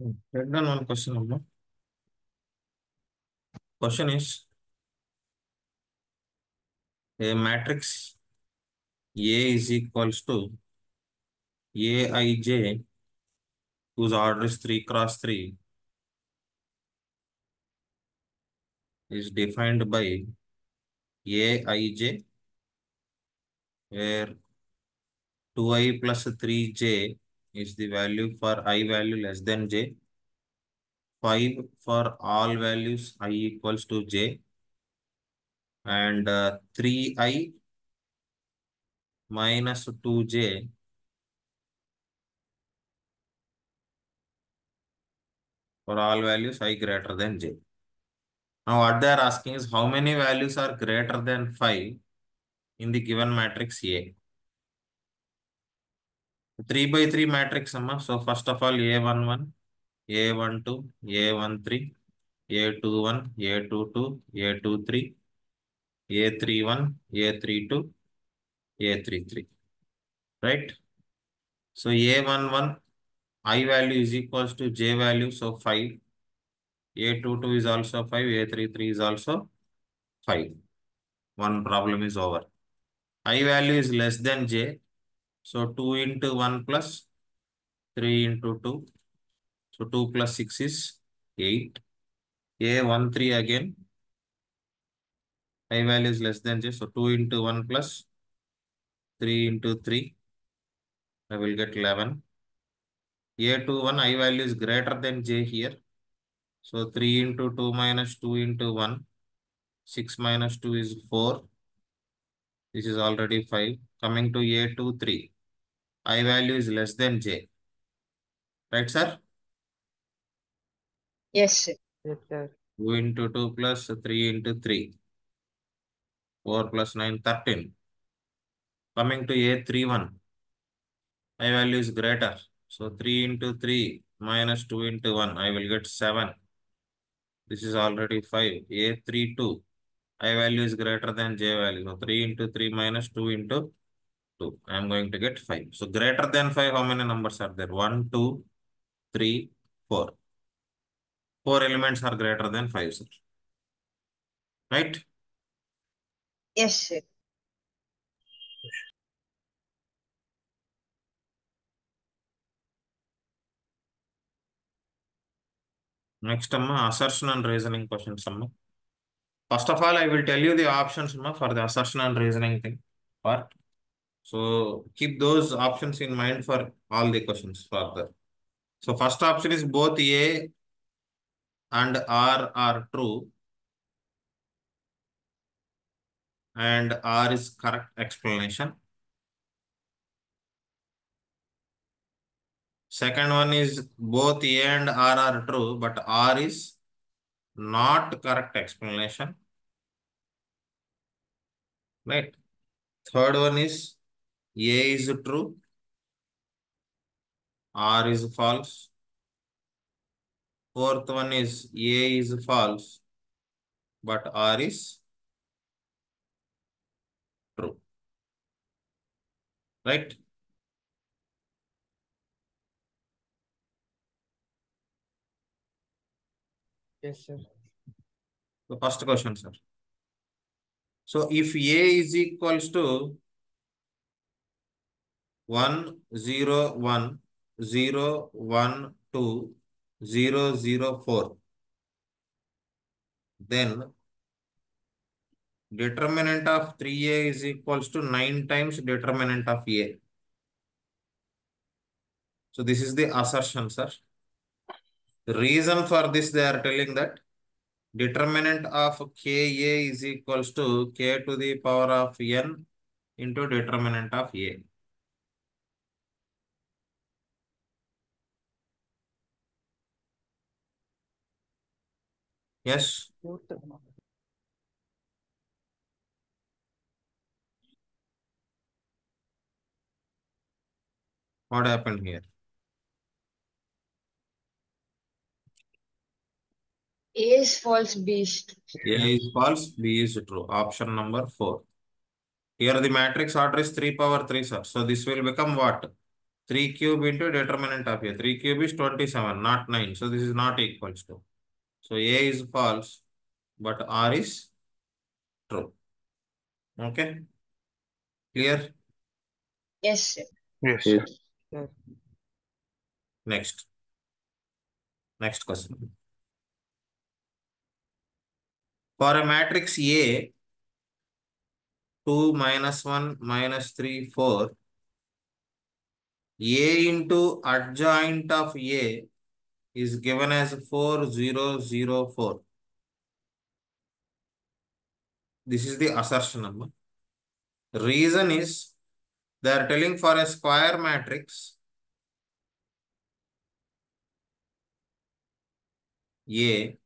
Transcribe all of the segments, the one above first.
Write down one question, Amma. Question is a matrix A is equals to Aij whose order is 3 cross 3 is defined by Aij where 2i plus 3j is the value for i value less than j 5 for all values i equals to j and uh, 3i minus 2j for all values i greater than j. Now what they are asking is how many values are greater than 5 in the given matrix A. Three by three matrix అమ్మా. So first of all A one one A one two A one three A two one A two two A two three A three one A three two A three three. Right so A one one I value is equals to J value so five. A two two is also five A three three is also five. One problem is over I value is less than J so 2 into 1 plus 3 into 2 so 2 plus 6 is 8 A 1 3 again. I value is less than j so 2 into 1 plus 3 into 3 I will get 11 a21 i value is greater than j here. So 3 into 2 minus 2 into 1 6 minus 2 is 4 this is already 5 coming to a23 i value is less than j. Right sir? Yes, sir. Yes, sir. 2 into 2 plus 3 into 3 4 plus 9 13 coming to a31 i value is greater. So 3 into 3 minus 2 into 1 i will get 7 this is already 5 a32 i value is greater than j value. So 3 into 3 minus 2 into 2 i am going to get 5 so greater than 5 how many numbers are there? 1 2 3 4 four elements are greater than 5 sir. Right? Yes, sir. next amma assertion and reasoning questions amma. First of all i will tell you the options amma for the assertion and reasoning thing. Part so keep those options in mind for all the questions further. So first option is both a and r are true. And r is correct explanation. Second one is both a and r are true but r is not correct explanation. Right. Third one is a is true r is false fourth one is a is false but r is true. Right? Yes, sir. the first question sir. So if a is equals to 1 0 1 0 1 2 0 0 4 then determinant of 3a is equals to 9 times determinant of a. So this is the assertion sir. The reason for this they are telling that determinant of ka is equals to k to the power of n into determinant of a yes what happened here A is false, B is true. A is false, B is true. Option number four. Here the matrix order is 3 power 3, sir. So this will become what? 3 cube into determinant of A. 3 cube is 27, not 9. So this is not equals to. So A is false, but R is true. Okay. Clear? Yes, sir. Yes. Yes. Next. Next question. For a matrix A, 2 minus 1 minus 3, 4, A into adjoint of A is given as 4, 0, 0, 4. This is the assertion number. Reason is they are telling for a square matrix A,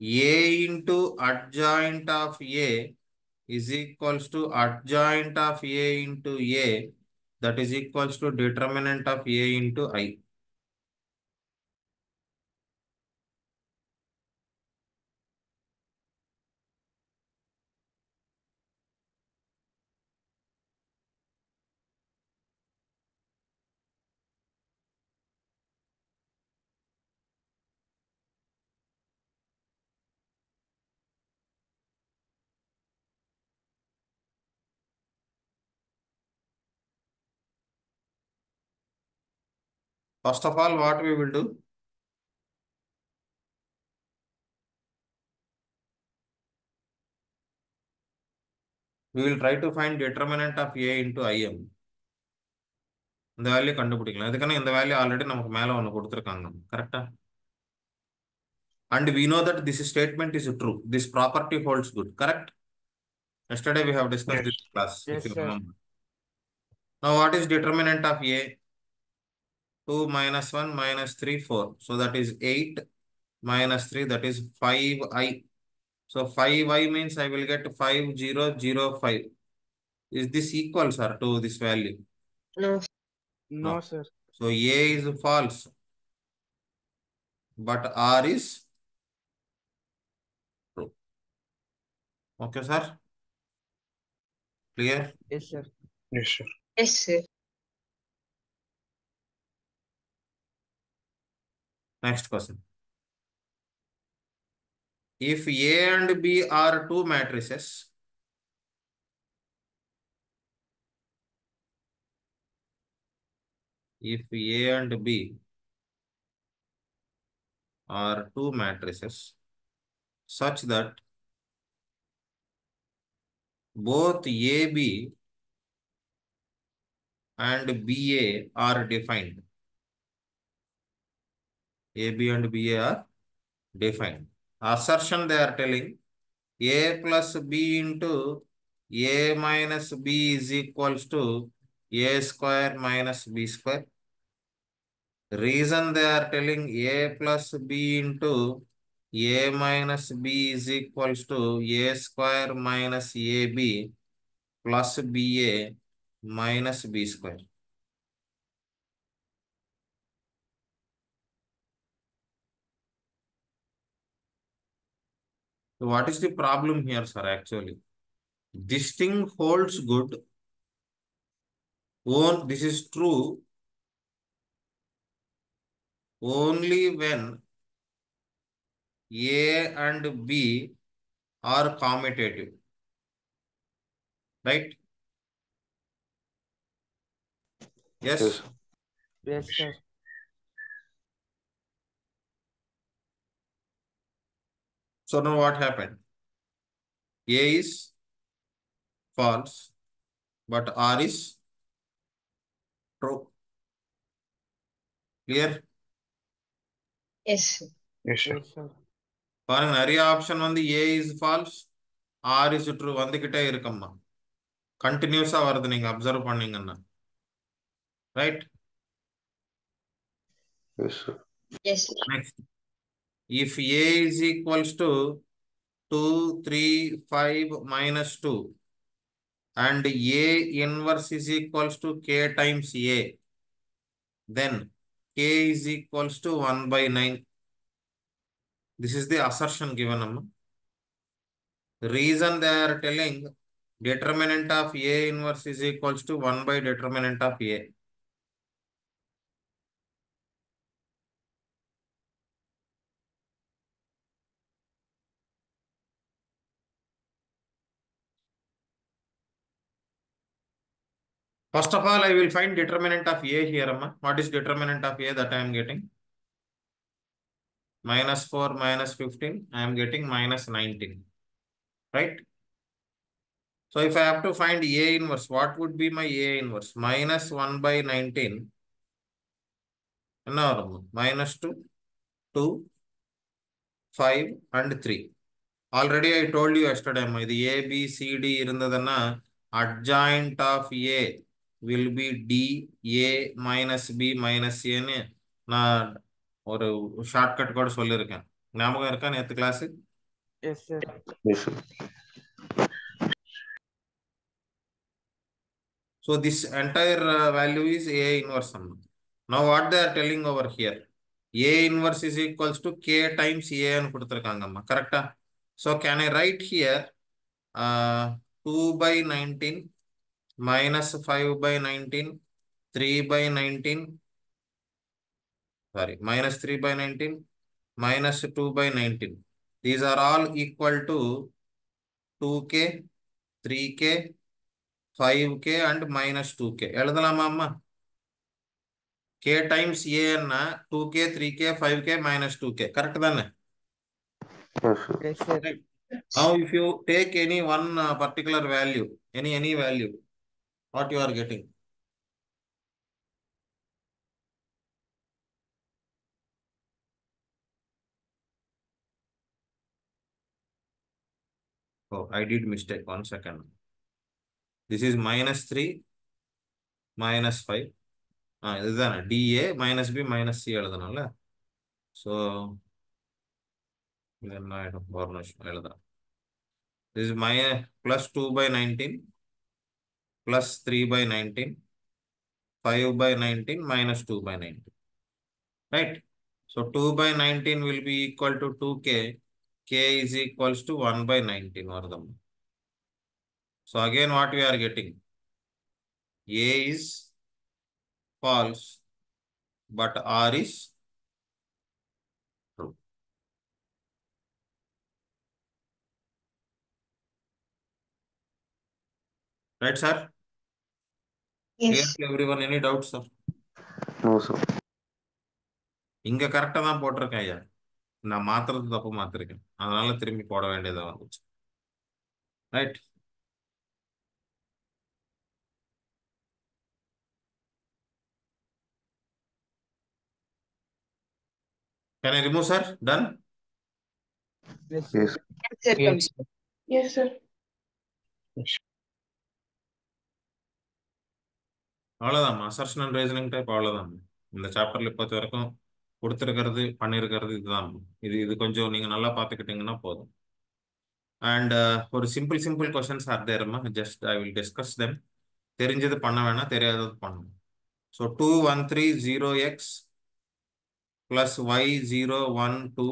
A into adjoint of A is equals to adjoint of A into A that is equals to determinant of A into I. First of all, what we will do? We will try to find determinant of A into IM. இந்த value கண்டுபிடிக்கலாம் இதுக்கான இந்த value already நமக்கு மேல ஒன்று கொடுத்துருக்காங்க கரெக்டா and we know that this statement is true this property holds good correct yesterday we have discussed Yes. this in class Yes, if you sir. remember now what is determinant of a 2 minus 1 minus 3 4 so that is 8 minus 3 that is 5i so 5i means i will get 5 0 0 5 is this equal sir to this value No, No, No. sir. so a is false but r is true okay sir clear Yes, sir. Yes, sir. yes, sir. Next question. If A and B are two matrices, if A and B are two matrices such that both AB and BA are defined. AB and BA are defined. Assertion they are telling A plus B into A minus B is equals to A square minus B square. Reason they are telling A plus B into A minus B is equals to A square minus AB plus BA minus B square. What is the problem here, sir, actually? This thing holds good. On, this is true only when A and B are commutative. Right? Yes? Yes. Yes, sir. So now what happened? A is false, but R is true. Clear? Yes. Yes, sir. Yes, sir. பாருங்க நிறைய option வந்து A is false or is true வந்துகிட்டே இருக்கம்மா கண்டினியூஸா வருது நீங்க observe பண்ணீங்கன்னா right Yes, sir. Yes, sir. Next if A is equals to 2, 3, 5 minus 2 and A inverse is equals to K times A, then K is equals to 1 by 9. This is the assertion given. Amma. The reason they are telling determinant of A inverse is equals to 1 by determinant of A. First of all, I will find determinant of A here, Amma. What is determinant of A that I am getting? Minus 4, minus 15. I am getting minus 19. Right? So if I have to find A inverse, what would be my A inverse? Minus 1 by 19. No, minus 2, 2, 5 and 3. Already I told you yesterday, Amma, the A, B, C, D, adjoint of A will be D, A minus B minus A ன்னு நான் ஒரு shortcut கூட சொல்லியிருக்கேன் ஞாபகம் இருக்கா நேற்று class Yes, sir. Yes, sir. So this entire uh, value is A inverse sum. Now what they are telling over here? A inverse is equals to K times A ன்னு கொடுத்துருக்காங்கம்மா கரெக்டா So can I write here uh, 2 by 19 minus 5 by 19 3 by 19 sorry minus 3 by 19 minus 2 by 19 these are all equal to 2k 3k 5k and minus 2k எழுதலாமா அம்மா k times a ன்னா 2k 3k 5k minus 2k correct தானே Yes, sir. Yes, sir. now if you take any one uh, particular value any any value what you are getting oh i did mistake one second this is minus 3 minus 5 ஆ இதுதானே DA minus B minus C எழுதணும்ல so இது என்ன ஆகிடும் ஒரு நிமிஷம் எழுதுறேன் this is my plus 2 by 19 plus 3 by 19 5 by 19 minus 2 by 19 right? So 2 by 19 will be equal to 2k k. Is equals to 1 by 19 or the so again what we are getting? A is false but r is true. Right sir Yes. clear to everyone any doubts sir No, sir. இங்க கரெக்டா தான் போட்டிருக்கேன் ஐயா நான் மாத்துறது தப்பு மாத்திருக்கேன் அதனால திரும்பி போட வேண்டியதா வந்துச்சு right Can I remove sir? Done? Yes, sir. Yes. Yes, sir. Yes. Yes, sir. அவ்வளோதாம்மா அசர்ஷன் அண்ட் ரீசனிங் டைப் அவ்வளவுதான். இந்த சாப்டர்ல பொறுத்த வரைக்கும் கொடுத்துருக்கிறது பண்ணியிருக்கிறது இதுதான். இது இது கொஞ்சம் நீங்கள் நல்லா பார்த்துக்கிட்டீங்கன்னா போதும். அண்ட் uh, ஒரு simple simple questions are தேர்மா just I will discuss them தெரிஞ்சது பண்ண வேணாம் தெரியாதது பண்ணணும் so two one three zero X plus Y zero one two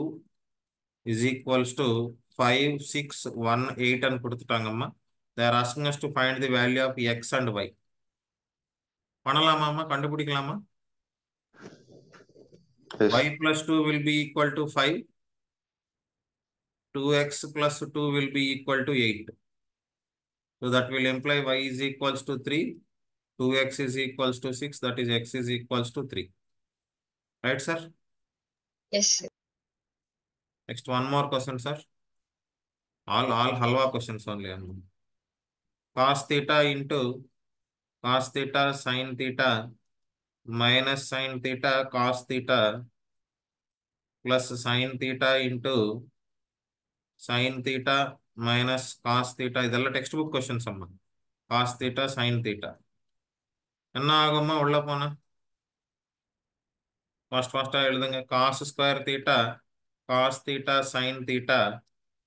is equals to five six one எயிட்னு கொடுத்துட்டாங்கம்மா. They're asking us to find the value of X and Y பண்ணலாமாம்மா கண்டுபிடிக்கலாமா Yes. y plus 2 will be equal to 5 2x plus 2 will be equal to 8 so that will imply y is equals to 3 2x is equals to 6 that is x is equals to 3 right sir Yes, sir. next one more question sir all all halwa questions only Anand. cos theta into cos theta sin theta minus sin theta cos theta plus sin theta into sin theta minus cos theta இதெல்லாம் text book questions அம்மா cos theta sin theta என்ன ஆகும்மா உள்ள போனா first ஃபர்ஸ்டா எழுதுங்க cos square theta cos theta sin theta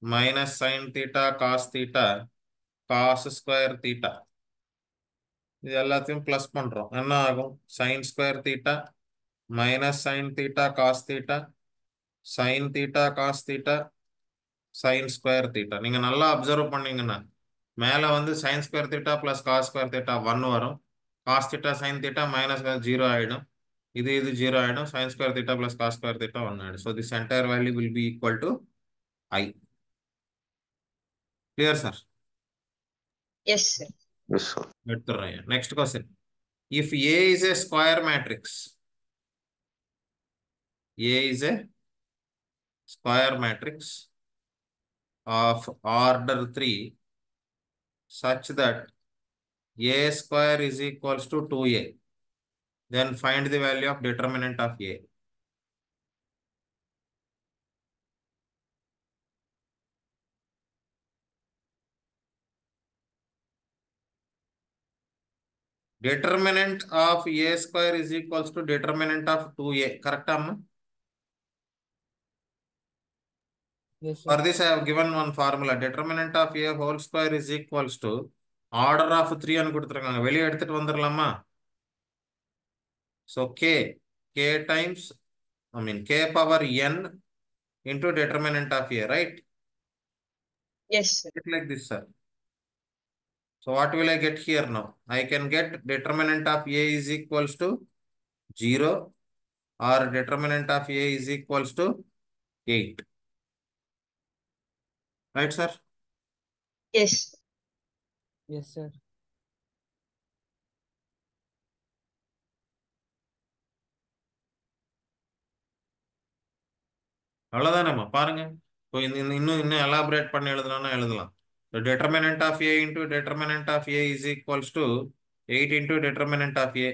minus sin theta cos theta cos square theta இது எல்லாத்தையும் ப்ளஸ் பண்றோம். என்ன ஆகும்? Sine square theta minus sine theta cos theta sine theta cos theta sine square theta நீங்க நல்லா observe பண்ணீங்கன்னா மேலே வந்து sine square theta plus cos square theta one வரும். Cos theta sine theta minus zero ஆயிடும். இது இது ஜீரோ ஆயிடும். Sine square theta plus cos square theta one ஆயிடும். So this entire value will be equal to I clear sir yes sir Yes, sir. Next question. If A is a square matrix, A is a square matrix of order 3 such that A square is equals to 2A, then find the value of determinant of A. Determinant of A square is equals to determinant of 2A. Correct, Amma? Yes, For sir. this, I have given one formula. Determinant of A whole square is equals to order of 3 ன்னு கொடுத்துருக்காங்க வெளியே எடுத்துட்டு வந்துடலாமா So K, K times, I mean K power N into determinant of A, right? Yes, sir. Get like this, sir. So what will I get here now? I can get determinant of A is equals to 0 or determinant of A is equals to 8. Right, sir? Yes. Yes, sir. அவ்வளவுதானேம்மா பாருங்க இப்போ இந்த இந்த- இன்னும் இன்னும் elaborate பண்ணி எழுதலாம்னா எழுதலாம் determinant of a into determinant of a is equals to 8 into determinant of a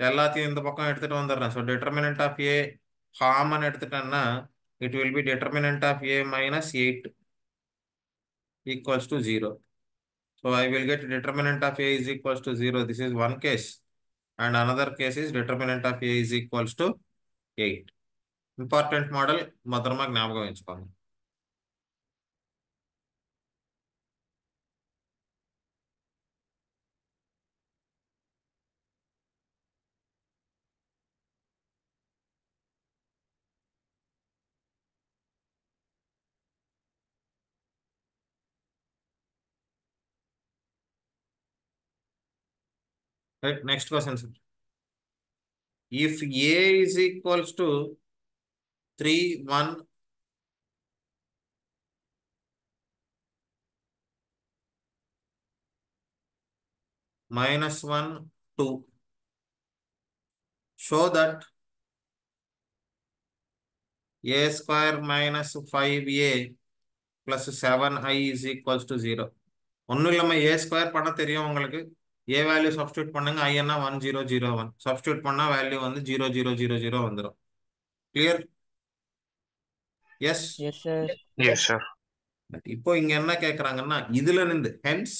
எல்லாத்தையும் இந்த பக்கம் எடுத்துட்டு வந்துடுறேன் so determinant of a common எடுத்துட்டேன்னா it will be determinant of a minus 8 equals to 0 so I will get determinant of a is equals to 0 this is one case and another case is determinant of a is equals to 8 important model భద్రమా జ్ఞాపకం ఉంచుకోండి Right, next question, sir. If A is equals to 3, 1, minus 1, 2, show that A square minus 5A plus 7I is equals to 0. ஒன்றும் இல்லாமல் ஏ square பண்ண தெரியும் உங்களுக்கு ஏ value substitute பண்ணுங்க. ஐஎன்னா one zero zero one substitute பண்ணால் value வந்து ஜீரோ ஜீரோ ஜீரோ ஜீரோ வந்துடும் clear yes Yes, sir. Yes, sir. இப்போ இங்க என்ன கேக்குறாங்கன்னா இதுல இருந்து ஹென்ஸ்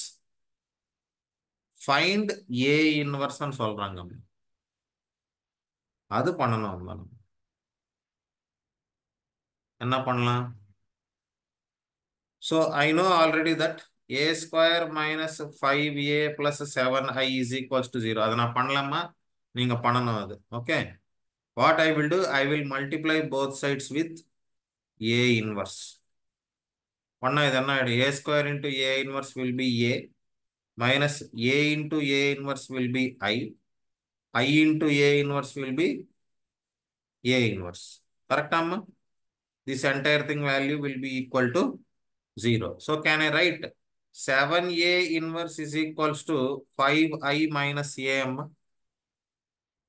ஃபைண்ட் ஏ இன்வர்ஸ்னு சொல்றாங்க. அது பண்ணணும் நம்ம. என்ன பண்ணலாம்? So I know already that A square minus five A plus seven I is equals to zero அதை நான் பண்ணலாமா நீங்க பண்ணணும் அது okay what I will do I will multiply both sides with A inverse பண்ணா இது என்ன ஆயிடும் ஏ square into A inverse will B A minus A into A inverse will be I. I into A inverse will be A inverse. Correct, Amma? This entire thing value will be equal to 0. So can I write 7a inverse is equals to 5i minus a m.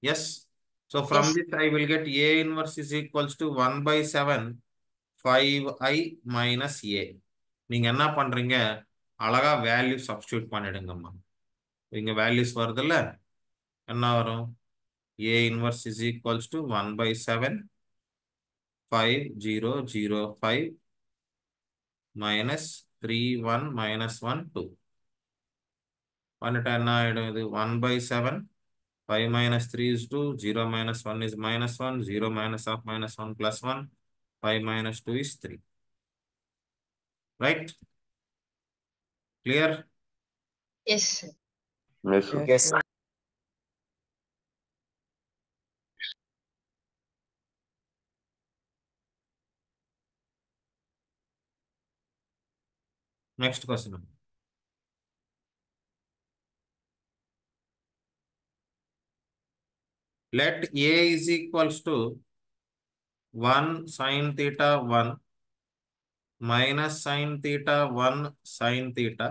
Yes. So from yes. this I will get a inverse is equals to 1 by 7 5i minus a. நீங்க என்ன பண்றீங்க அழகா value substitute பண்ணிடுங்கம்மா இங்க values வருதுல்ல என்ன வரும் a inverse is equals to 1 by 7 5 0 0 5 minus 3, 1, minus 1, 2. 1 10 is 1 by 7. 5 minus 3 is 2. 0 minus 1 is minus 1. 0 minus half minus 1 plus 1. 5 minus 2 is 3. Right? Clear? Yes. Yes. yes. Next question. Let A is equals to 1 sin theta 1 minus sin theta 1 sin theta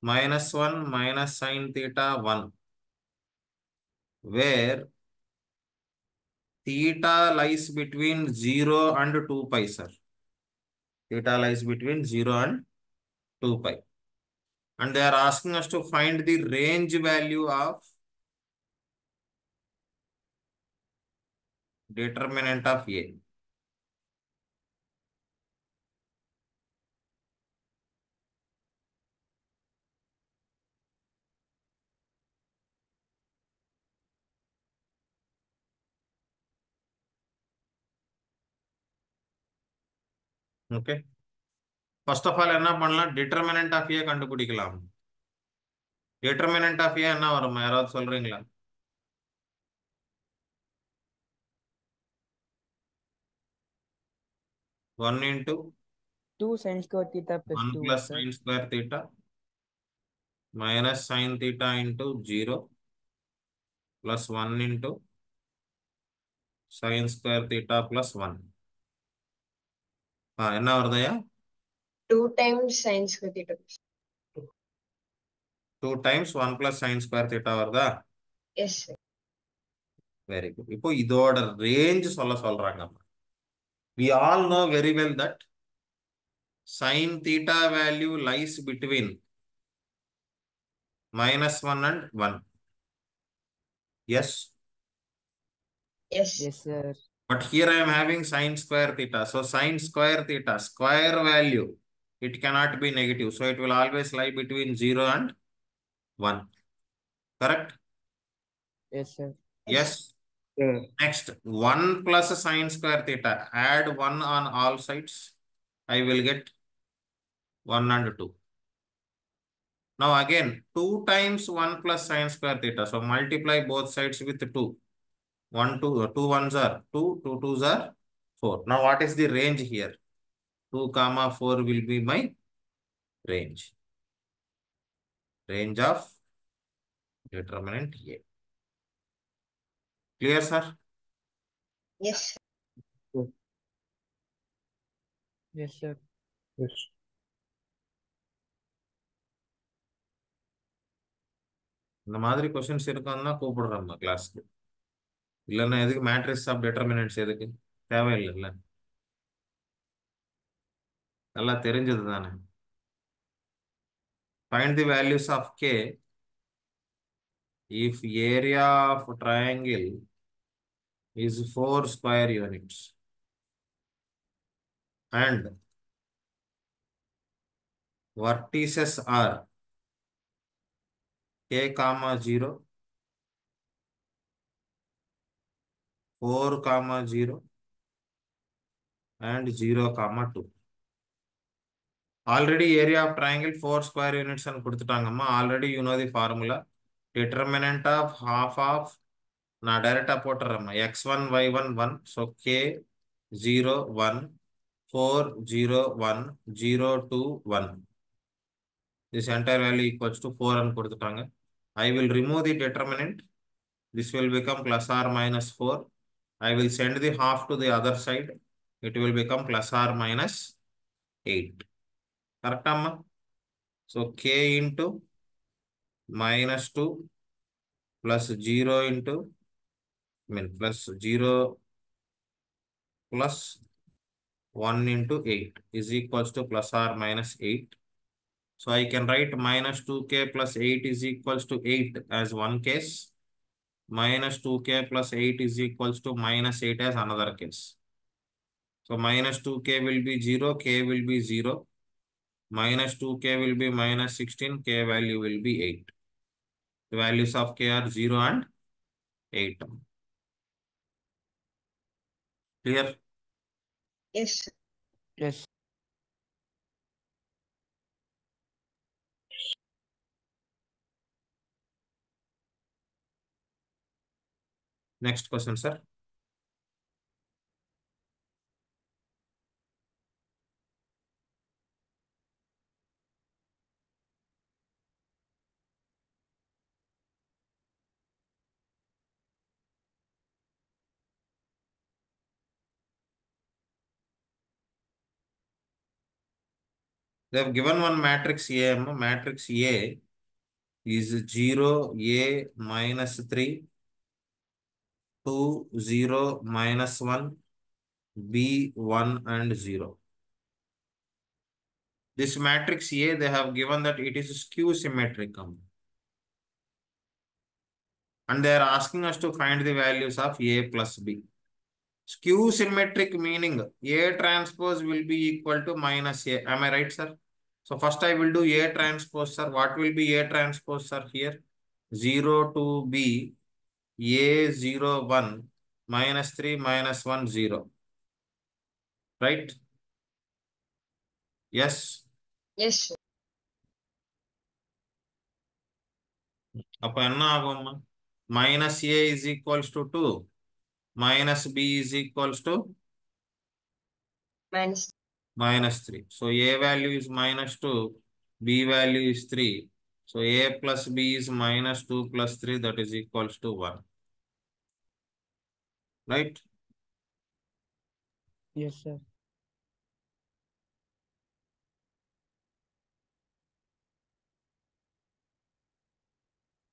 minus 1 minus sin theta 1. where theta lies between 0 and 2 pi, sir. Theta lies between 0 and 2 pi. And they are asking us to find the range value of determinant of A. Okay first of all என்ன பண்ணலாம் determinant of ஏ கண்டுபிடிக்கலாம் determinant of ஏ என்ன வரும் யாராவது சொல்றீங்களா one into 2 sin square theta plus one 2, plus sir. Sine square theta minus sine theta into zero plus one into sine square theta plus one ஆ என்ன வருதையா Two times sin square theta. Two times one plus sign square theta வருதா Yes, sir. Very good இப்போ இதோட range சொல்ல சொல்றாங்க we all know very well that sin theta value lies between minus 1 and 1 yes Yes. Yes, sir. but here i am having sin square theta so sin square theta square value it cannot be negative so it will always lie between 0 and 1 correct Yes, sir. yes Next, 1 plus sine square theta. Add 1 on all sides. I will get 1 and 2. Now again, 2 times 1 plus sine square theta. So multiply both sides with 2. 1, 2, 2 ones are 2, 2 twos are 4. Now what is the range here? 2 comma 4 will be my range. Range of determinant A. Clear, sir? Yes. Yes, sir. Yes. இந்த மாதிரி questions இருக்குன்னா கூப்பிடுறோம் நம்ம கிளாஸ்க்கு இல்லைன்னா எதுக்கு matrix of டெட்டர்மினன்ட்ஸ் எதுக்கு தேவையில்லைல்ல நல்லா தெரிஞ்சது தானே find the values of K if area of triangle is four square units and vertices are k comma 0 4 comma 0 and 0 comma 2 already area of triangle 4 square units and கொடுத்துட்டாங்கம்மா already you know the formula determinant of half of நான் டைரக்டா போட்டுறேம்மா x1 y1 1 so k 0 1 4 0 1 0 2 1 this entire value equals to 4 and கொடுத்துட்டாங்க I will remove the determinant this will become plus or minus 4 I will send the half to the other side it will become plus or minus 8 amma so k into minus 2 plus 0 into I mean plus 0 plus 1 into 8 is equals to plus or minus 8 So I can write minus 2k plus 8 is equals to 8 as one case. Minus 2k plus 8 is equals to minus 8 as another case. So minus 2k will be 0, k will be 0. Minus 2k will be minus 16, k value will be 8. The values of k are 0 and 8. Clear? Yes. Yes. Next question, sir. They have given one matrix A. Matrix A is 0, A minus 3, 2, 0, minus 1, B, 1 and 0. This matrix A, they have given that it is skew symmetric. And they are asking us to find the values of A plus B. Skew symmetric meaning A transpose will be equal to minus A. Am I right, sir? So first I will do A transpose, sir. What will be A transpose, sir, here? 0 to B, A 0, 1, minus 3, minus 1, 0. Right? Yes. Yes, sir. அப்ப என்ன ஆகும்மா minus A is equals to 2 minus B is equals to Minus minus 3. So A value is minus 2, B value is 3. So A plus B is minus 2 plus 3 that is equals to 1. Right? Yes, sir.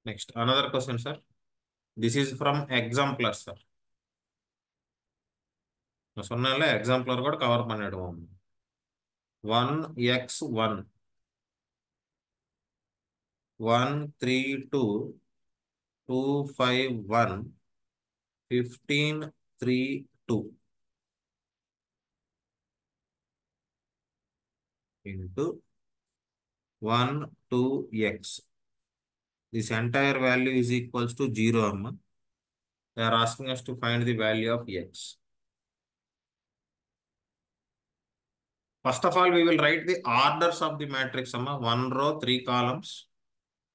Next, another question, sir. This is from exemplar, sir. நான் சொன்னேன்ல எக்ஸாம்பிளர் கூட cover பண்ணிடுவோம் 1x1 1, 3, 2, 2, 5, 1, 15, 3, 2 into 1, 2x. This entire value is equals to 0. They are asking us to find the value of x. first of all we will write the orders of the matrix amma one row three columns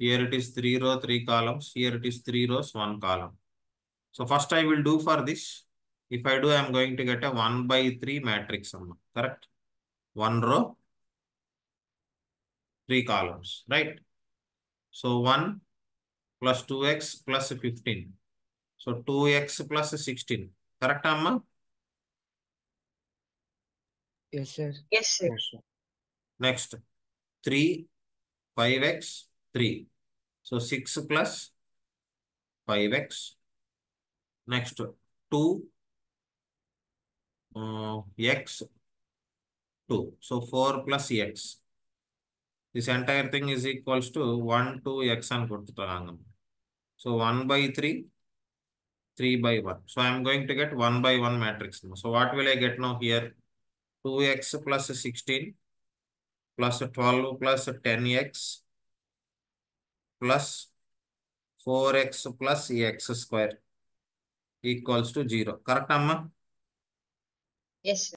here it is three row three columns here it is three rows one column so first i will do for this if i do i am going to get a 1 by 3 matrix amma correct one row three columns, right? So 1 plus 2x plus 15. So 2x plus 16. Correct, Amma? Yes, sir. yes, sir. Yes, sir. Next, 3, 5x, 3. So 6 plus 5x. Next, 2, uh, x, 2. So 4 plus x. This entire thing is equals to 1 to x and கொடுத்துட்டாங்க. So 1 by 3, 3 by 1. So I am going to get 1 by 1 matrix. now. So what will I get now here? 2x plus 16 plus 12 plus 10x plus 4x plus x square equals to 0. Correct, Amma? Yes, sir.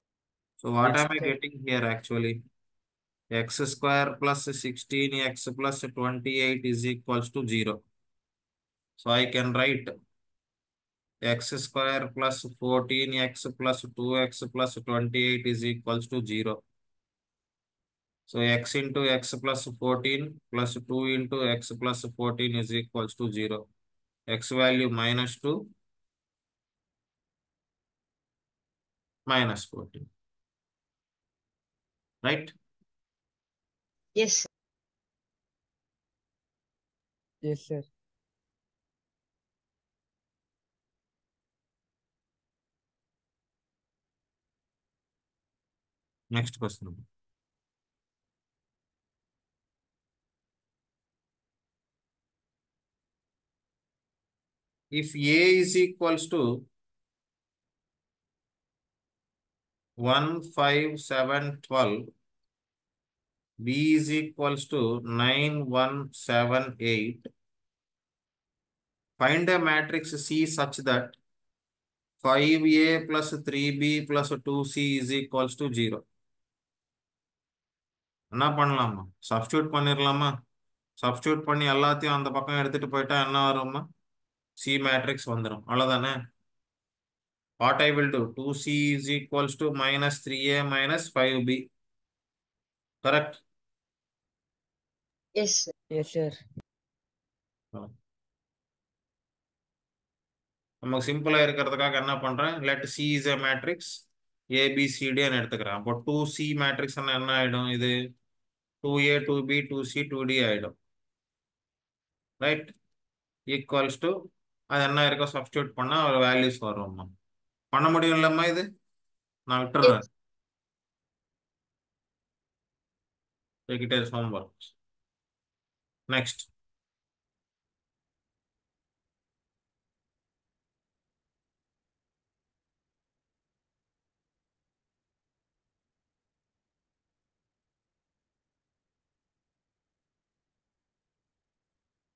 So what Yes, am I getting here actually? x square plus 16x plus 28 is equals to 0. So I can write x square plus 14x plus 2x plus 28 is equals to 0. So x into x plus 14 plus 2 into x plus 14 is equals to 0. x value minus 2 minus 14. Right? Yes, sir. Yes, sir. Next question. If A is equals to 1, 5, 7, 12, B is equals to 9, 1, 7, 8. Find a matrix C such that 5A plus 3B plus 2C is equals to 0. என்ன பண்ணலாமா? Substitute பண்ணிடலாமா substitute பண்ணி எல்லாத்தையும் அந்த பக்கம் எடுத்துட்டு போயிட்டா என்ன வரும்மா? சி மேட்ரிக்ஸ் வந்துடும் அவ்வளோதானே what I will do two C is equals to minus three A minus five B correct. Yes, sir. நமக்கு சிம்பிளா இருக்கிறதுக்காக என்ன பண்றேன்? Let C is a matrix ஏபிசிடின்னு எடுத்துக்கிறேன். அப்போ டூ சி மேட்ரிக்ஸ் என்ன ஆயிடும் இது? 2a, 2b, 2c, 2d ஆயிடும். ரைட் ஈக்குவல்ஸ் டு அது என்ன இருக்கோ சப்ஸ்டியூட் பண்ணா அவர் வேல்யூஸ் வரும்மா. பண்ண முடியும் இல்லைம்மா இது? நான் விட்டுறேன். Take it home work next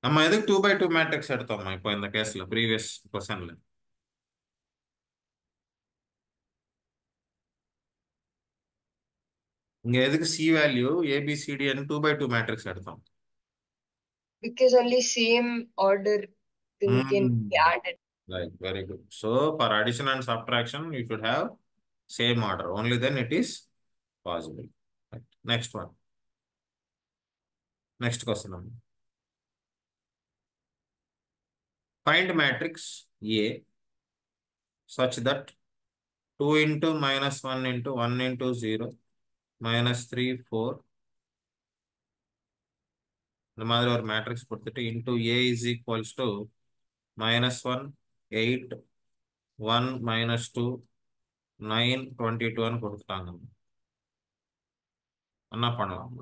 நம்ம எதுக்கு டூ பை டூ மேட்ரிக்ஸ் எடுத்தோம்மா இப்போ இந்த கேஸ்ல ப்ரீவியஸ் கொஸ்டின்ல இங்க எதுக்கு C value ஏபிசிடின்னு two by two matrix எடுத்தோம் Because only same order thing can be Mm. added. Right, very good. So for addition and subtraction, you should have same order. Only then it is possible. Right. Next one. Next question. number. Find matrix A such that 2 into minus 1 into 1 into 0 minus 3 4 இந்த மாதிரி ஒரு matrix கொடுத்துட்டு into A is equals to minus one eight one minus two nine twenty டூன்னு கொடுத்துட்டாங்க என்ன பண்ணலாம்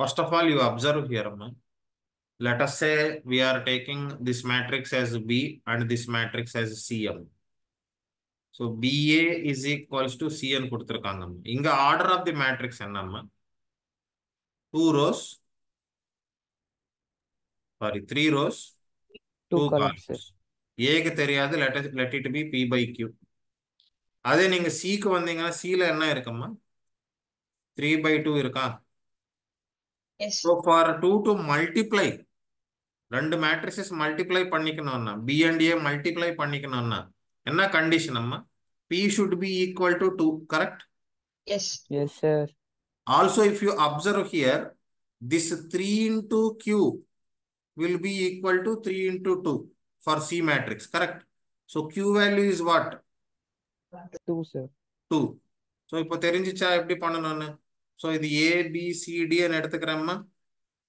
First of all, you observe here. Amma. Let us say we are taking this matrix as B and this matrix as CM. So BA is equals to CN கொடுத்திருக்காங்க இங்க order of the matrix என்னம்மா two rows sorry three rows Two two columns, columns ஏக்கு தெரியாது let it let it be P by Q அதே நீங்க சிக்கு வந்தீங்கன்னா சில என்ன இருக்கும்மா த்ரீ பை டூ இருக்கா Yes. So for to to multiply ரெண்டு matrices multiply பண்ணிக்கணும்னா B and A multiply பண்ணிக்கணும்னா என்ன கண்டிஷன் அம்மா B should be equal to two correct Yes. Yes, sir. Also if you observe here this three into Q will be equal to 3 into 2 for C matrix, correct? So Q value is what? Two, sir. 2. So இப்போ தெரிஞ்சிச்சா எப்படி பண்ணணும்னு so இது ஏ B C டின்னு எடுத்துக்கிறேம்மா.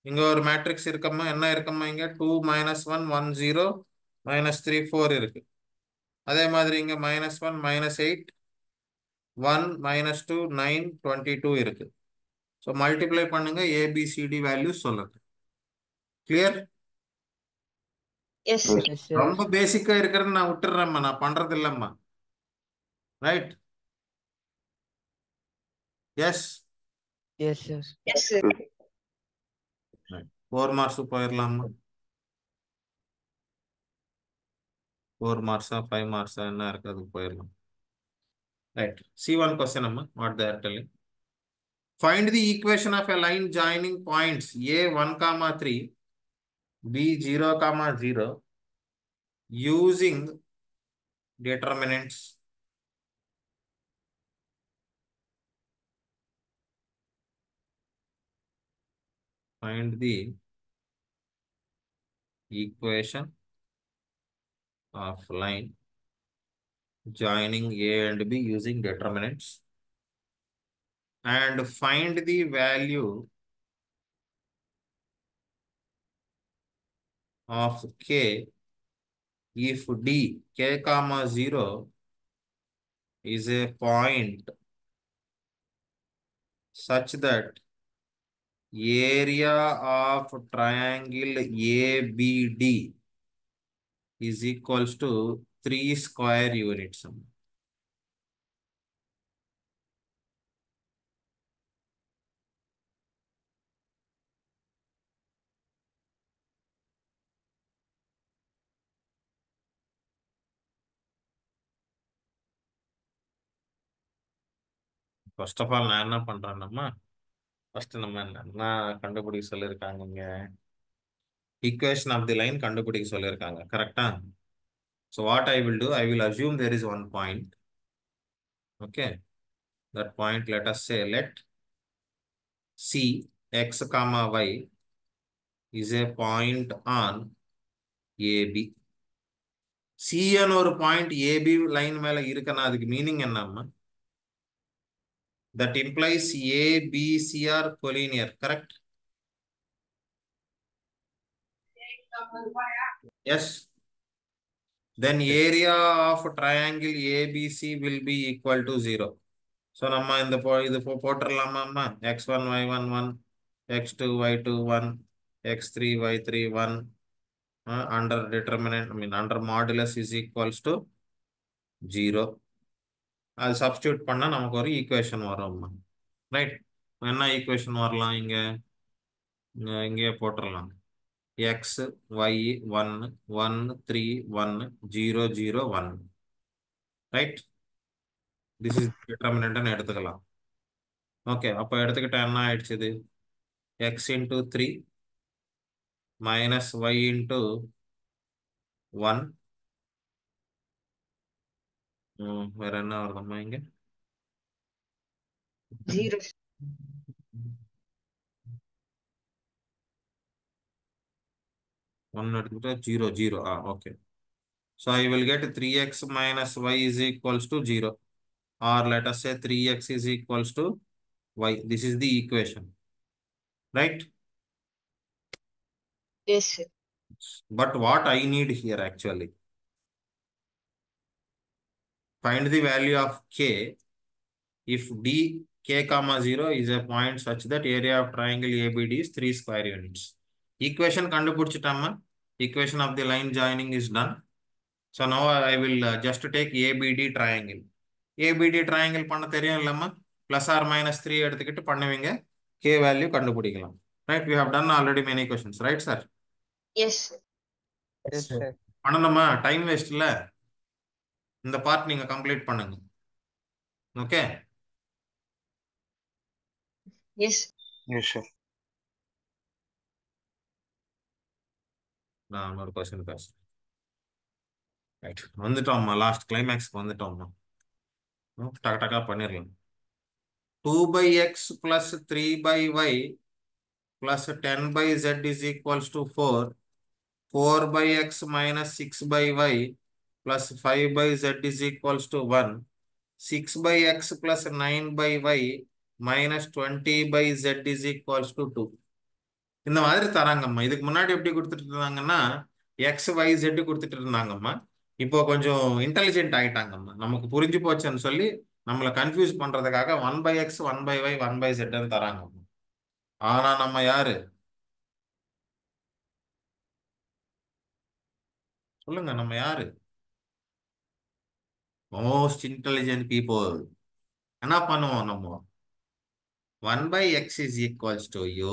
இங்க ஒரு matrix இருக்கம்மா. என்ன இருக்கம்மா இங்க? Two minus one one zero minus three four இருக்கு. அதே மாதிரி இங்க minus one minus eight one minus two nine twenty two இருக்கு. ஸோ மல்டிப்ளை பண்ணுங்க. ஏபிசிடி வேல்யூ சொல்லுங்க. கிளியர். ரொம்ப பேசிக்கா இருக்கிறது நான் விட்டுறேம்மா. நான் பண்றது இல்லம்மா. Right yes Yes, sir. Yes, sir. Four marks போயிடலாமா ஃபோர் மார்க்ஸா ஃபைவ் மார்க்ஸா என்ன இருக்கு அதுக்கு போயிடலாம் ரைட் சி ஒன் கொஸ்டின் அம்மா what they're telling find the equation of a line joining points A one comma three B zero comma zero using determinants find the equation of line joining A and B using determinants and find the value of K if D, K comma 0 is a point such that area of triangle ABD is equals to 3 square units. First of all நான் என்ன பண்றேன்னா first நம்ம என்ன கண்டுபிடிக்க சொல்லியிருக்காங்க இங்க equation of the line கண்டுபிடிக்க சொல்லியிருக்காங்க. கரெக்டா so what I will do I will assume there is one point okay that point let us say let C X comma Y is a point on AB CN ஒரு point AB line மேலே இருக்குன்னா அதுக்கு meaning என்னம்மா? that implies A, B, C are collinear, correct? Yes. Then area of triangle ABC will be equal to 0. So, namma in the இந்த இது போட்டுடலாமா x1, y1, 1, x2, y2, 1, x3, y3, 1 uh, under determinant, I mean under modulus is equals to 0. அது substitute பண்ணால் நமக்கு ஒரு equation வரும்மா right என்ன equation வரலாம் இங்கே? இங்கேயே போட்டுடலாம் X Y one one three one zero zero one right this is டிட்டர்மினன்ட்னு எடுத்துக்கலாம். ஓகே அப்போ எடுத்துக்கிட்டா என்ன ஆயிடுச்சு இது? X into three minus Y into one வேற என்ன வருதம்மா இங்க Zero. ஒன் எடுத்துக்கிட்டா zero zero ah okay so I will get three X minus Y is equals to zero or let us say three X is equals to Y this is the equation right Yes, sir. But what I need here actually, Find the value of k if d k comma 0 is a point such that area of triangle ABD is 3 square units. Equation கண்டுபிடிச்சிட்டாமா equation of the line joining is done. So now I will uh, just take ABD triangle. ABD triangle பண்ண தெரியும் இல்லம்மா plus or minus 3 எடுத்துக்கிட்டு பண்ணுவீங்க k value கண்டுபிடிக்கலாம். Right, we have done already many questions, right sir? Yes, sir. Yes, sir. பண்ணணுமா time waste இல்ல இந்த part நீங்க கம்ப்ளீட் பண்ணுங்க. Okay Yes. Yes, sir. நான் ஒரு கொஸ்டின் பேசுறேன். ரைட் வந்துட்டோம்மா லாஸ்ட் கிளைமேக்ஸ்க்கு வந்துட்டோம்மா. டக்கு டக்கா பண்ணிடலாம் two by X plus three by Y plus ten by Z is equals to four four by X minus six by Y plus 5 by z is equals to 1. 6 by x plus 9 by y minus 20 by z is equals to 2. இந்த மாதிரி தராங்கம்மா. இதுக்கு முன்னாடி எப்படி கொடுத்துட்டு இருந்தாங்கன்னா X Y jet கொடுத்துட்டு இருந்தாங்கம்மா. இப்போ கொஞ்சம் இன்டெலிஜென்ட் ஆகிட்டாங்கம்மா நமக்கு புரிஞ்சு போச்சுன்னு சொல்லி நம்மளை கன்ஃபியூஸ் பண்ணுறதுக்காக one by X one by Y one by ஜெட்னு தராங்கம்மா. ஆனால் நம்ம யாரு? சொல்லுங்க நம்ம யாரு? மோஸ்ட் இன்டெலிஜென்ட் பீப்புள் என்ன பண்ணுவோம் நம்ம one by X is equals to U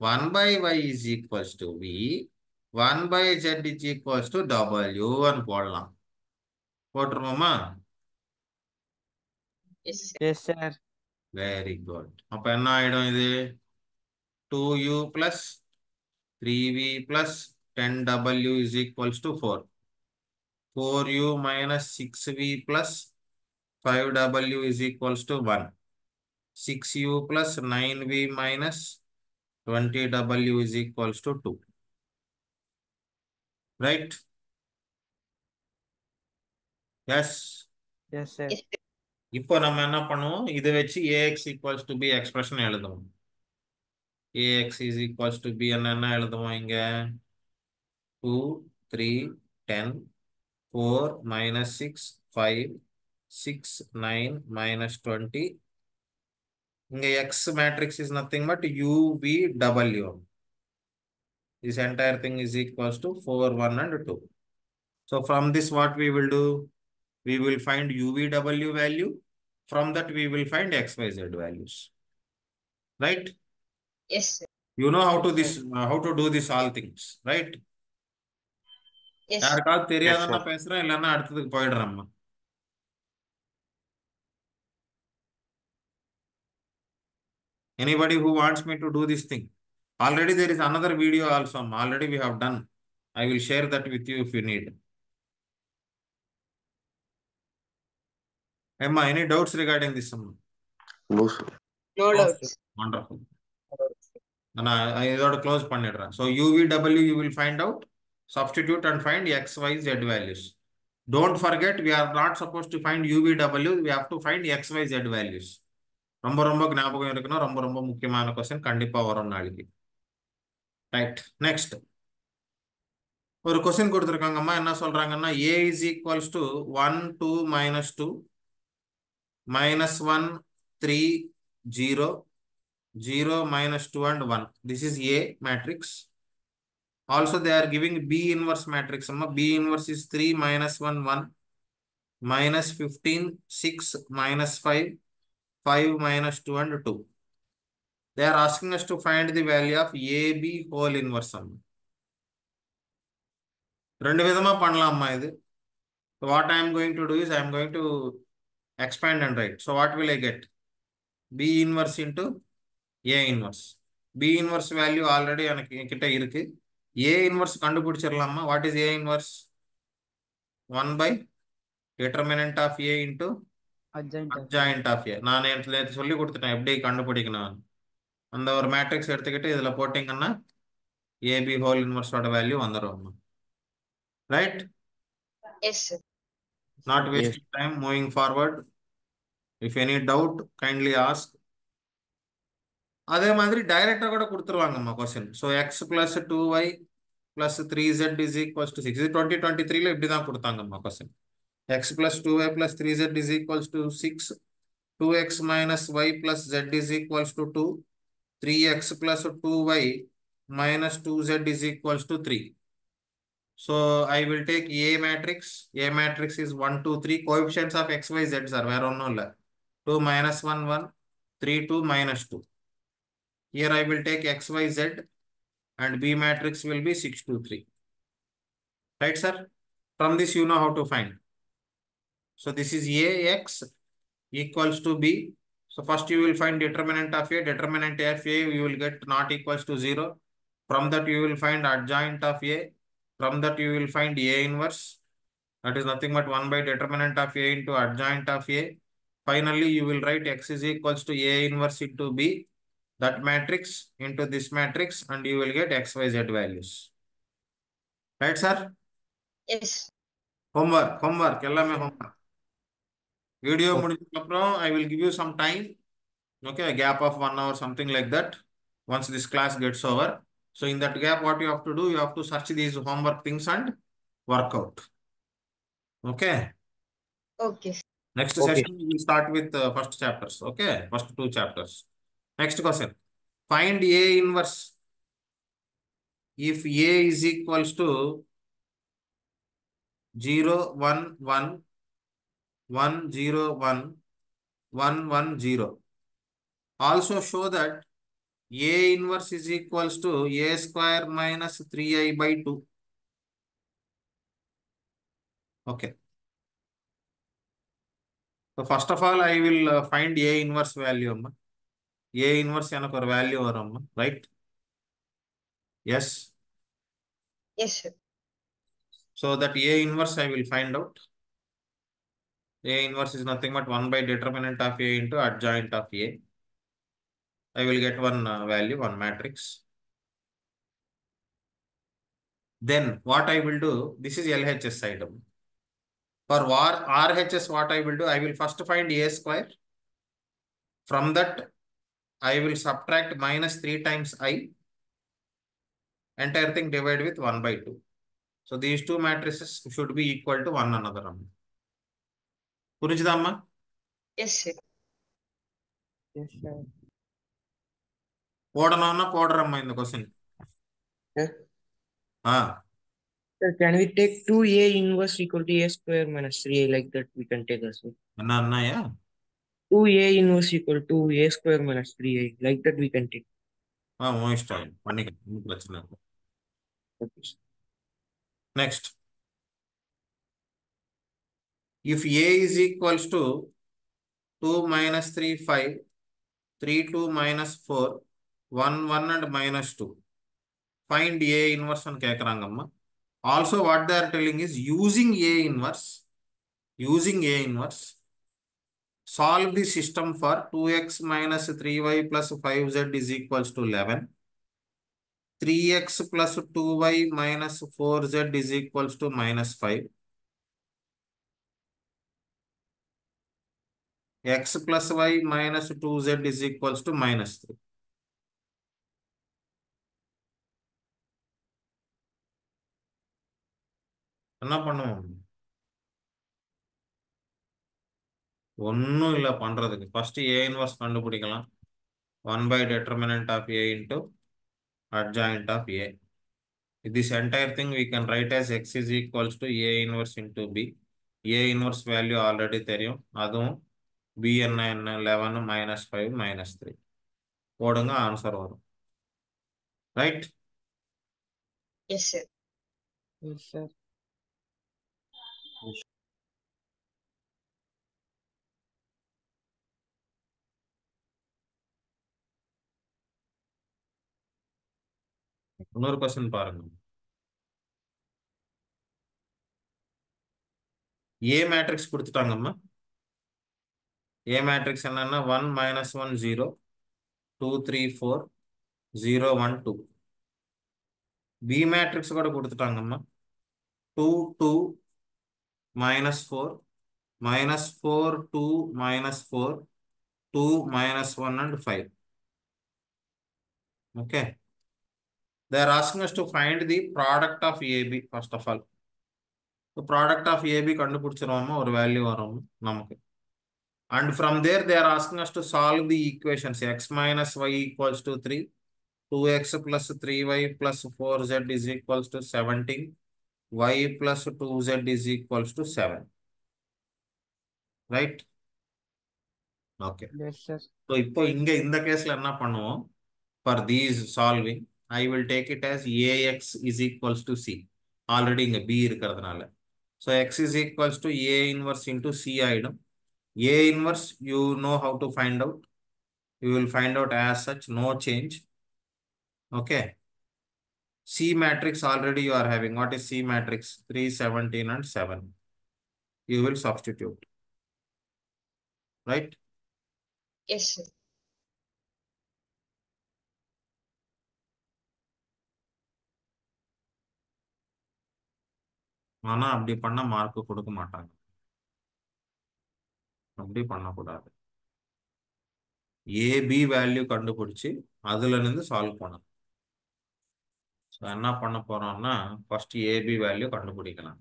one by Y is equals to V one by Z is equals to டபிள்யூன்னு போடலாம் போட்டுருவோமா Yes, sir. Yes, sir. Very good அப்ப என்ன ஆயிடும் இது two U plus three V plus ten W is equals to four Four U minus six V plus five W is equals to one six U plus nine V minus twenty W is equals to two right yes Yes, sir. Yes, sir. இப்போ நம்ம என்ன பண்ணுவோம் இதை வச்சு AX equals to B expression எழுதுவோம் AX is equals to B என்ன எழுதுவோம் இங்க two three ten 4 minus 6, 5, 6, 9, minus 20. The X matrix is nothing but UVW. This entire thing is equals to 4, 1 and 2. So from this what we will do? We will find UVW value. From that we will find XYZ values. Right? Yes. Sir. You know how to this how to do this all things, right? Yes, sir. யாருக்காவது தெரியாதுன்னா sir. பேசுறேன் இல்லைன்னா அடுத்ததுக்கு போயிடுறேம்மா Anybody who wants me to do this thing. Already there is another video also. amma. Already we have done. I will share that with you if you need. Emma, any doubts regarding this? Amma? No, sir. No No, doubts. Wonderful. நான் இதோட close பண்ணிடுறேன் so UVW you will find out substitute and find X Y Z values don't forget we are not suppose to find U V W we have to find X Y Z values ரொம்ப ரொம்ப ஞாபகம் இருக்கணும் ரொம்ப ரொம்ப முக்கியமான question கண்டிப்பாக வரும் நாளைக்கு ரைட் நெக்ஸ்ட் ஒரு கொஸ்டின் கொடுத்துருக்காங்கம்மா என்ன சொல்றாங்கன்னா A is equals to one two minus two minus 1 3 0 0 minus 2 and 1 this is a matrix also they are giving b inverse matrix amma b inverse is 3 minus 1 1 minus 15 6 minus 5 5 minus 2 and 2 they are asking us to find the value of ab whole inverse amma ரெண்டு விதமா பண்ணலாம்மா இது what i am going to do is i am going to expand and write. So what will I get? B inverse into A inverse. B inverse value already எனக்கு கிட்ட இருக்கு. ஏ inverse கண்டுபிடிச்சிடலாமா? What is A inverse one by determinant of A into adjoint of A நான் நேற்று சொல்லி கொடுத்துட்டேன் எப்படி கண்டுபிடிக்கணும் அந்த ஒரு மேட்ரிக்ஸ் எடுத்துக்கிட்டு இதில் போட்டிங்கன்னா ஏபி ஹோல் இன்வர்ஸோட வேல்யூ வந்துடும் right not wasting time moving forward if any doubt kindly ask அதே மாதிரி டைரக்டா கூட கொடுத்துருவாங்கம்மா question so X plus two Y plus three jet is equals to six இது டுவெண்ட்டி டுவெண்ட்டி த்ரீல இப்படி தான் கொடுத்தாங்கம்மா question X plus two Y plus three jet is equals to six two X minus Y plus jet is equals to two three X plus two y minus 2z is equals to 3. So I will take A matrix. A matrix is 1, 2, 3. Coefficients of x, y, z are where on 2 minus 1, 1, 3, 2, minus 2. Here I will take x, y, z and B matrix will be 6, 2, 3. Right, sir? From this you know how to find. So this is Ax equals to B. So first you will find determinant of A. Determinant of A you will get not equals to 0. From that you will find adjoint of A. From that you will find A inverse. That is nothing but 1 by determinant of A into adjoint of A. Finally, you will write x is equals to A inverse into B that matrix into this matrix and you will get xyz values. Right, sir? Yes. Homework, homework, ellame homework. Video I will give you some time. Okay, a gap of one hour, something like that. Once this class gets over. So in that gap, what you have to do, you have to search these homework things and work out. Okay. Okay. Next okay. session, we will start with the first chapters. Okay. First two chapters. Next question find A inverse if A is equals to zero one one one zero one one one zero also show that A inverse is equals to A square minus three I by two okay first of all I will find A inverse value అమ్మా A inverse எனக்கு ஒரு value வரும் amma, right? Yes. Yes, sir. So that A inverse I will find out. A inverse is nothing but 1 by determinant of A into adjoint of A. I will get one uh, value, one matrix. Then what I will do, this is LHS item. For war, RHS, what I will do, I will first find A square. From that, I will subtract minus 3 times I. Entire thing divide with 1 by 2. So these two matrices should be equal to one another. amma Purujidamma? Yes, sir. Yes, sir. పోడనవునా పోడరమ్మా question yeah question Sir, can we take 2a inverse equal to a square minus 3a like that? We can take as well. Anna, anna, yeah. 2a inverse equal to a square minus 3a. Like that, we continue. Ah, most time. Okay. Next. If a is equals to 2 minus 3, 5, 3, 2 minus 4, 1, 1 and minus 2. Find a inverse and kekrangamma. Also, what they are telling is using a inverse, using a inverse, Solve the system for 2x minus 3y plus 5z is equals to 11. 3x plus 2y minus 4z is equals to minus 5. x plus y minus 2z is equals to minus 3. என்ன பண்ணுவோம் ஒன்றும் இல்லை பண்ணுறதுக்கு first A inverse கண்டுபிடிக்கலாம் one by determinant of A into adjoint of A this entire thing we can write as x is equals to a inverse into b a inverse value already தெரியும் அதுவும் b என்ன என்ன 11 minus 5 minus 3 போடுங்க answer வரும் right Yes, sir. Yes, sir. இன்னொரு question பாருங்க. A matrix கொடுத்துட்டாங்கம்மா. A matrix என்னன்னா one minus one zero two three four zero one two B matrix கூட கொடுத்துட்டாங்கம்மா. Two two minus four minus four two minus four two minus one and five okay they are asking us to find the product of AB first of all. So product of AB கண்டுபிடிச்சிருவோமா ஒரு value வரும் நமக்கு and from there they are asking us to solve the equations x minus y equals to 3 2x plus 3y plus 4z is equals to 17 y plus 2z is equals to 7 right okay Yes, sir. So இப்போ இங்க இந்த கேஸ்ல என்ன பண்ணுவோம் for these solving I will take it as AX is equals to C already இங்க B இருக்கிறதுனால so X is equals to A inverse into C ஆயிடும் A inverse you know how to find out you will find out as such no change okay C matrix already you are having what is C matrix 3 17 and 7 you will substitute right Yes, sir. ஆனா அப்படி பண்ண mark கொடுக்க மாட்டாங்க. அப்படி பண்ணக்கூடாது. AB value கண்டுபிடிச்சு அதுல இருந்து சால்வ் பண்ணணும் என்ன பண்ண போறோம்னா ஃபர்ஸ்ட் ஏபி வேல்யூ கண்டுபிடிக்கலாம்.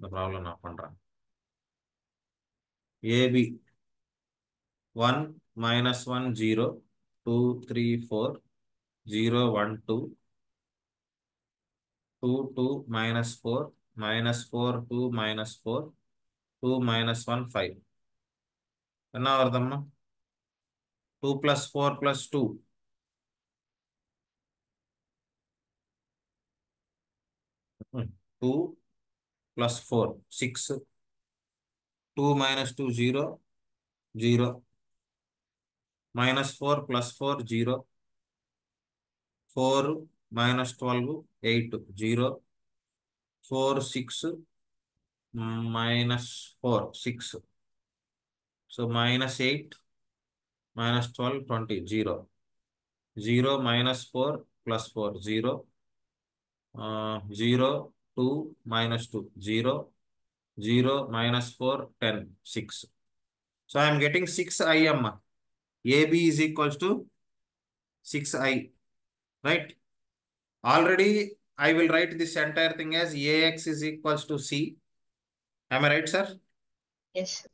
இந்த ப்ராப்ளம் நான் பண்றேன். AB one minus one zero two three four zero one two two two minus four minus four two minus four two minus one five என்ன வருதம்மா two plus four plus two two plus four six two minus two zero zero minus four plus four zero four minus twelve eight zero four six minus four six so minus eight minus twelve twenty zero zero minus four plus four zero zero two minus two zero zero minus four ten six so I'm getting six I అమ్మ AB is equals to six I right Already, I will write this entire thing as AX is equals to C. Am I right, sir? Yes.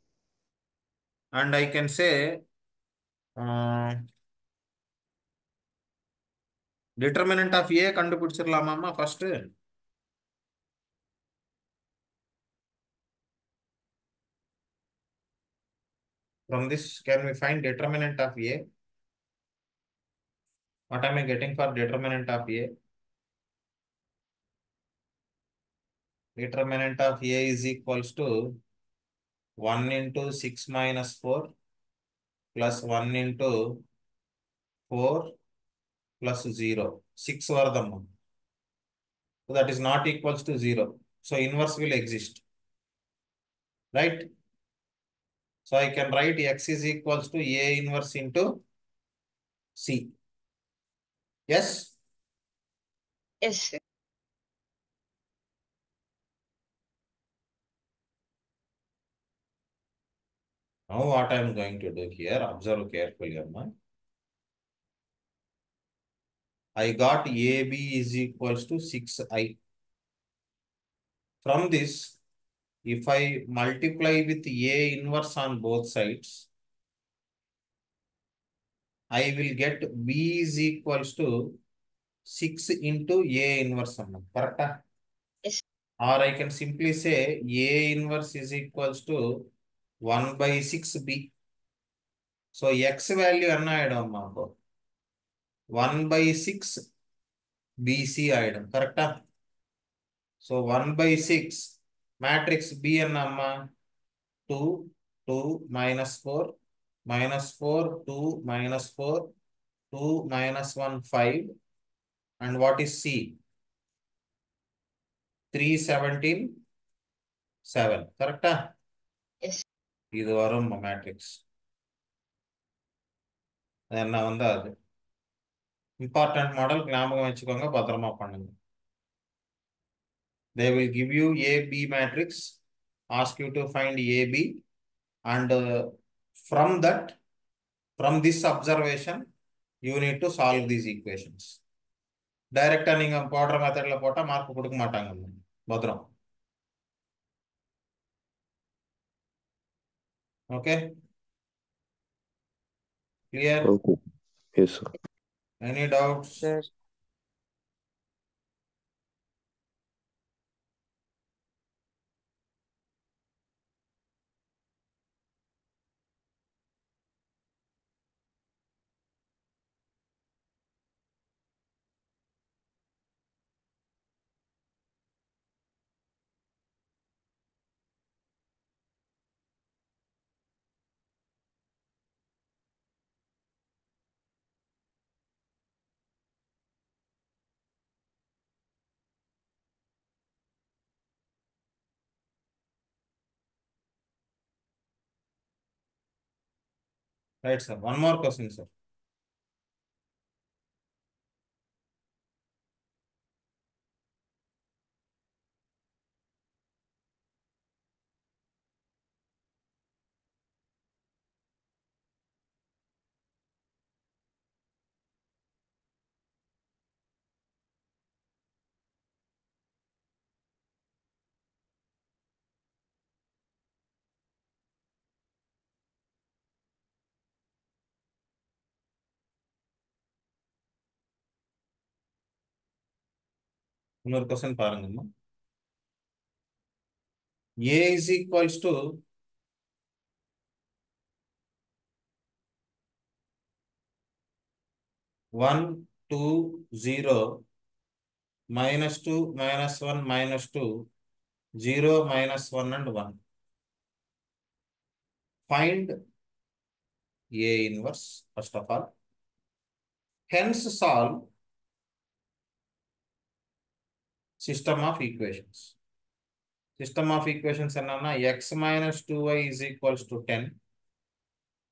And I can say uh, determinant of A kandupidichiralama amma first. From this, can we find determinant of A? What am I getting for determinant of A? Determinant of a is equals to 1 into 6 minus 4 plus 1 into 4 plus 0 6 vardamma so that is not equals to 0 so inverse will exist right So I can write x is equals to A inverse into C. Yes? Yes, sir. Now what I am going to do here, observe carefully, Amma. I got AB is equals to 6i. From this, if I multiply with A inverse on both sides, I will get B is equals to 6 into A inverse, Amma. Correct? Yes. Or I can simply say A inverse is equals to one by six B. So X value ఎన్న ఆయడం ಮಾಕು one by six BC ఆయడం కరెక్టా? So one by six matrix B అన్నమ్మా two two minus four minus four two minus four two minus one five. And what is C? Three seventeen seven కరెక్టా? இது வரும் matrix என்ன வந்து அது important model ஞாபகம் வச்சுக்கோங்க பத்திரமா பண்ணுங்க they will give you a b matrix ask you to find ab and uh, from that from this observation you need to solve these equations டைரக்டா நீங்க போடுற மெத்தட்ல போட்டா மார்க் கொடுக்க மாட்டாங்க பத்திரம் Okay. Clear? Okay. Yes, sir. Any doubts? Yes. Right, sir. One more question, sir. இன்னொரு question பாருங்கம்மா A is equals to one, two, zero, minus two, minus one, minus two, zero, minus one and one. Find A inverse, first of all. Hence solve system of equations system of equations என்னன்னா X minus two Y is equals to ten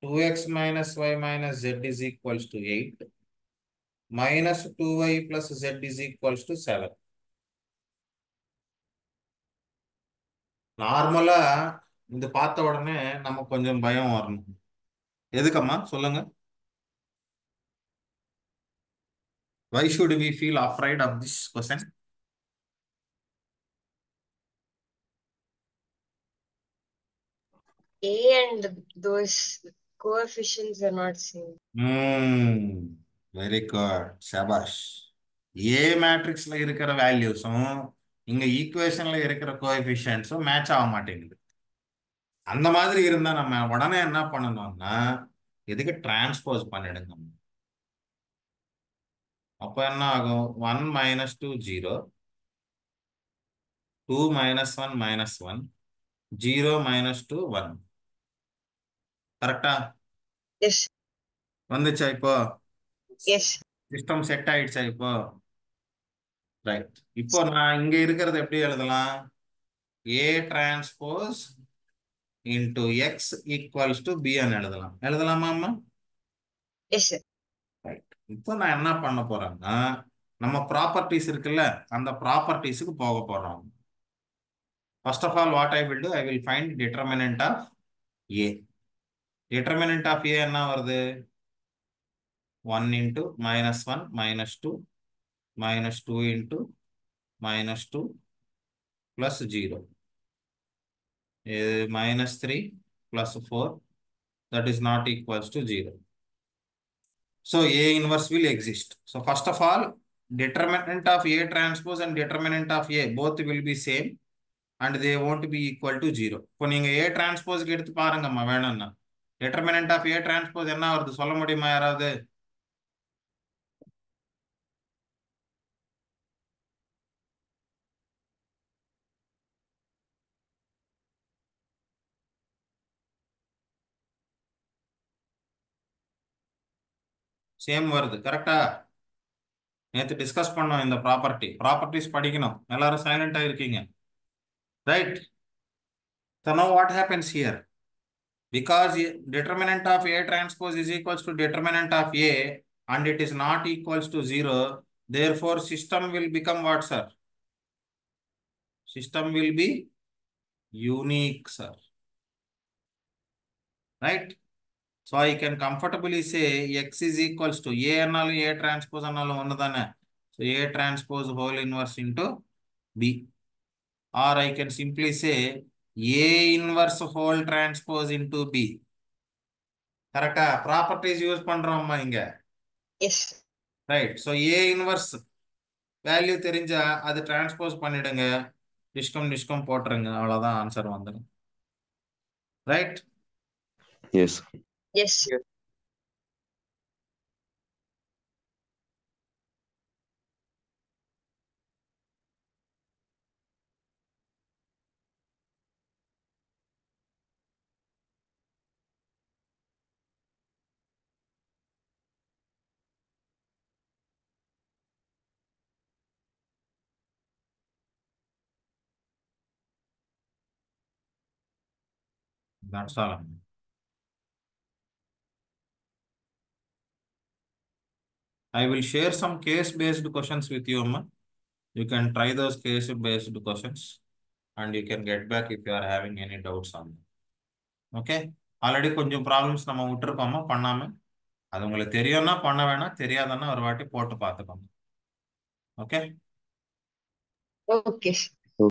two X minus Y minus Z is equals to eight minus two Y plus Z is equals to seven நார்மலா இது பார்த்த உடனே நம்ம கொஞ்சம் பயம் வரணும். எதுக்கம்மா? சொல்லுங்க. Why should we feel afraid of this question A and those coefficients are not same. Hmm very good சபாஷ் ஏ மேட்ரிக்ஸ்ல இருக்கிற வேல்யூஸும் இங்க ஈக்குவேஷன்ல இருக்கிற கோஎஃபிஷியன்ஸும் மேட்ச் ஆக மாட்டேங்குது. அந்த மாதிரி இருந்தா நம்ம உடனே என்ன பண்ணணும்னா இதுக்கு டிரான்ஸ்போஸ் பண்ணிடுங்க. அப்போ என்ன ஆகும்? One minus two zero two minus one minus one zero minus two one கரெக்டா? Yes, வந்துச்சா இப்போ? Yes, சிஸ்டம் செட் ஆயிடுச்சா இப்போ? ரைட் இப்போ நான் இங்க இருக்கிறது எப்படி எழுதலாம்? A transpose into X equals to B అని எழுதலாம். எழுதலாமா அம்மா? Sir. ரைட் இப்போ நான் என்ன பண்ண போறேன்னா நம்ம ப்ராப்பர்ட்டிஸ் இருக்குல்ல அந்த ப்ராப்பர்ட்டிஸுக்கு போக போறோம். First of all what I will do I will find determinant of A determinant of ஏ என்ன வருது one into minus one minus two minus two into minus two plus zero இது minus three plus four that is not equals to 0. So A inverse will exist. So first of all, determinant of A transpose and determinant of A both will be same and they won't be equal to 0. இப்போ நீங்க A transpose எடுத்து பாருங்கம்மா வேணும்னா determinant of A transpose என்ன வருது சொல்ல முடியுமா யாராவது? சேம் வருது. கரெக்டா நேற்று டிஸ்கஸ் பண்ணோம் இந்த ப்ராப்பர்ட்டி ப்ராப்பர்ட்டிஸ் படிக்கணும். எல்லாரும் சைலண்டாக இருக்கீங்க. Right So know what happens here because determinant of A transpose is equals to determinant of A and it is not equals to 0. Therefore, system will become what, sir? System will be unique, sir. Right? So, I can comfortably say X is equals to A and analu A transpose and all analu onadana. So, A transpose whole inverse into B. Or I can simply say A inverse whole transpose into B. கரெக்டா properties use பண்றோம்மா இங்க Yes. Right so A inverse value தெரிஞ்சா அது transpose பண்ணிடுங்க டிஸ்கம் டிஸ்கம் போட்டுருங்க அவ்வளோதான் answer வந்துடும் right Yes. Yes. That's all. I will share some case-based questions with you, Amma. You can try those case-based questions and you can get back if you are having any doubts on them. Okay already கொஞ்சம் problems நம்ம விட்டுருக்கோமா பண்ணாம அது உங்களுக்கு தெரியும்னா பண்ண வேணாம் தெரியாதுன்னா ஒரு வாட்டி போட்டு பார்த்துக்கோங்க ஓகே Okay. sir.